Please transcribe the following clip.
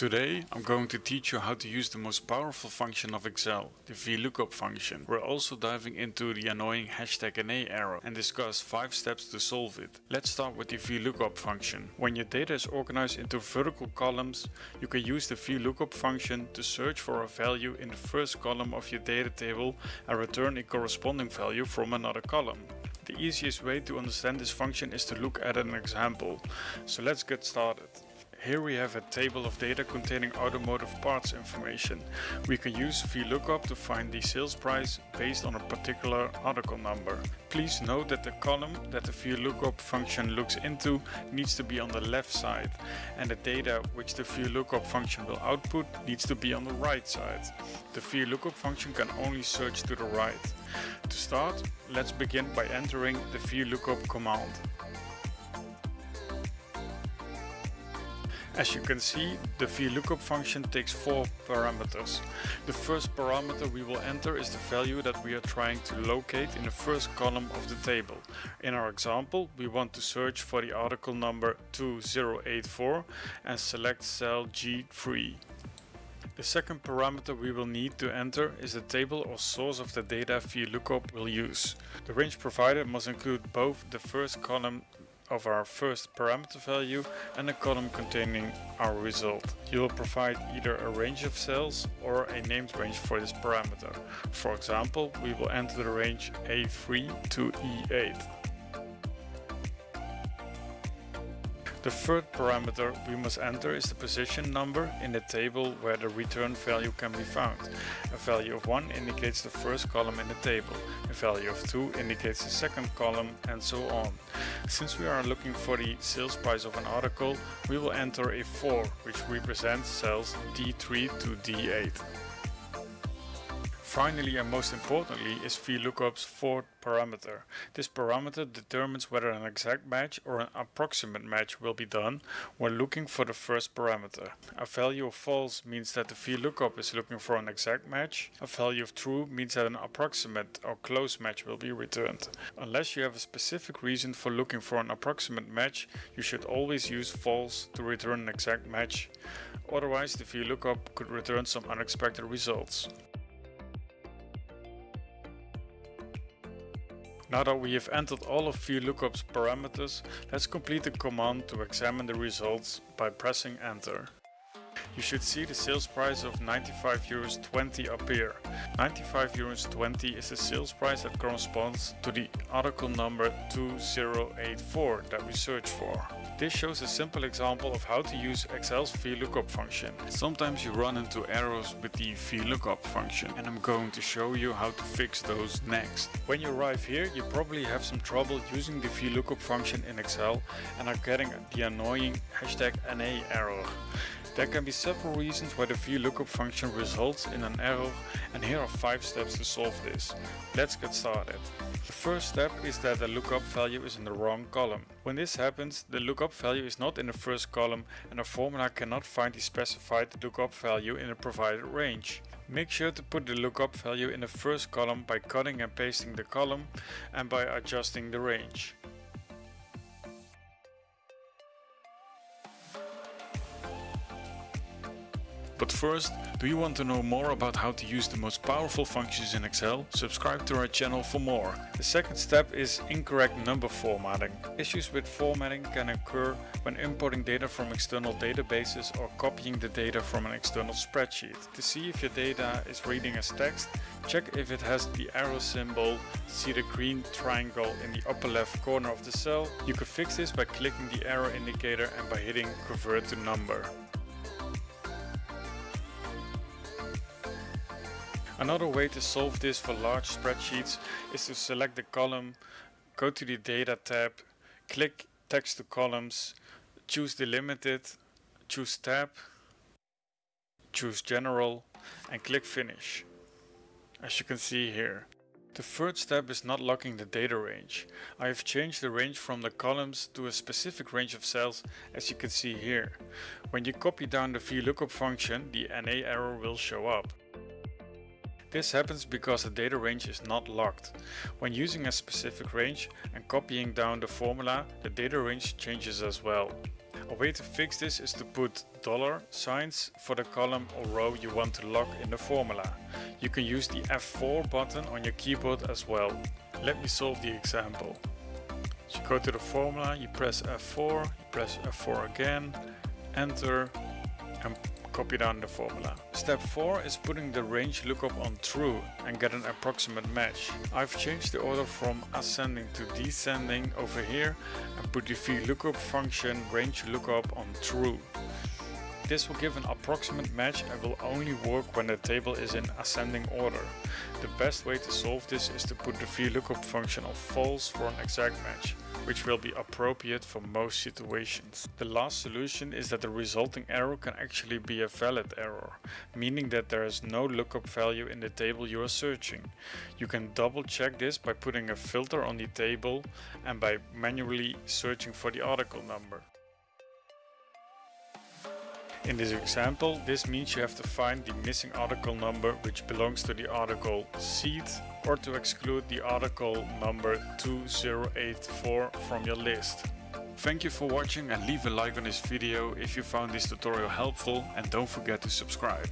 Today I'm going to teach you how to use the most powerful function of Excel, the VLOOKUP function. We're also diving into the annoying hashtag NA error and discuss 5 steps to solve it. Let's start with the VLOOKUP function. When your data is organized into vertical columns, you can use the VLOOKUP function to search for a value in the first column of your data table and return a corresponding value from another column. The easiest way to understand this function is to look at an example. So let's get started. Here we have a table of data containing automotive parts information. We can use VLOOKUP to find the sales price based on a particular article number. Please note that the column that the VLOOKUP function looks into needs to be on the left side and the data which the VLOOKUP function will output needs to be on the right side. The VLOOKUP function can only search to the right. To start, let's begin by entering the VLOOKUP command. As you can see, the VLOOKUP function takes four parameters. The first parameter we will enter is the value that we are trying to locate in the first column of the table. In our example, we want to search for the article number 2084 and select cell G3. The second parameter we will need to enter is the table or source of the data VLOOKUP will use. The range provided must include both the first column of our first parameter value and a column containing our result. You will provide either a range of cells or a named range for this parameter. For example, we will enter the range A3 to E8. The third parameter we must enter is the position number in the table where the return value can be found. A value of 1 indicates the first column in the table, a value of 2 indicates the second column and so on. Since we are looking for the sales price of an article, we will enter a 4 which represents cells D3 to D8. Finally and most importantly is VLOOKUP's fourth parameter. This parameter determines whether an exact match or an approximate match will be done when looking for the first parameter. A value of false means that the VLOOKUP is looking for an exact match. A value of true means that an approximate or close match will be returned. Unless you have a specific reason for looking for an approximate match, you should always use false to return an exact match. Otherwise the VLOOKUP could return some unexpected results. Now that we have entered all of VLOOKUP's parameters, let's complete the command to examine the results by pressing enter. You should see the sales price of 95 euros 20 appear. 95 euros 20 is the sales price that corresponds to the article number 2084 that we search for. This shows a simple example of how to use Excel's VLOOKUP function. Sometimes you run into errors with the VLOOKUP function and I'm going to show you how to fix those next. When you arrive here you probably have some trouble using the VLOOKUP function in Excel and are getting the annoying hashtag NA error. There can be several reasons why the VLOOKUP function results in an error and here are 5 steps to solve this. Let's get started. The first step is that the lookup value is in the wrong column. When this happens, the lookup value is not in the first column and the formula cannot find the specified lookup value in the provided range. Make sure to put the lookup value in the first column by cutting and pasting the column and by adjusting the range. But first, do you want to know more about how to use the most powerful functions in Excel? Subscribe to our channel for more. The second step is incorrect number formatting. Issues with formatting can occur when importing data from external databases or copying the data from an external spreadsheet. To see if your data is reading as text, check if it has the arrow symbol, see the green triangle in the upper left corner of the cell. You can fix this by clicking the arrow indicator and by hitting convert to number. Another way to solve this for large spreadsheets is to select the column, go to the Data tab, click Text to Columns, choose Delimited, choose Tab, choose General and click Finish. As you can see here. The third step is not locking the data range. I have changed the range from the columns to a specific range of cells as you can see here. When you copy down the VLOOKUP function, the NA error will show up. This happens because the data range is not locked. When using a specific range and copying down the formula, the data range changes as well. A way to fix this is to put dollar signs for the column or row you want to lock in the formula. You can use the F4 button on your keyboard as well. Let me solve the example. So you go to the formula, you press F4, you press F4 again, enter and copy down the formula. Step 4 is putting the range lookup on true and get an approximate match. I've changed the order from ascending to descending over here and put the VLOOKUP function range lookup on true. This will give an approximate match and will only work when the table is in ascending order. The best way to solve this is to put the VLOOKUP function on false for an exact match which will be appropriate for most situations. The last solution is that the resulting error can actually be a valid error, meaning that there is no lookup value in the table you are searching. You can double check this by putting a filter on the table and by manually searching for the article number. In this example, this means you have to find the missing article number which belongs to the article seed or to exclude the article number 2084 from your list. Thank you for watching and leave a like on this video if you found this tutorial helpful and don't forget to subscribe.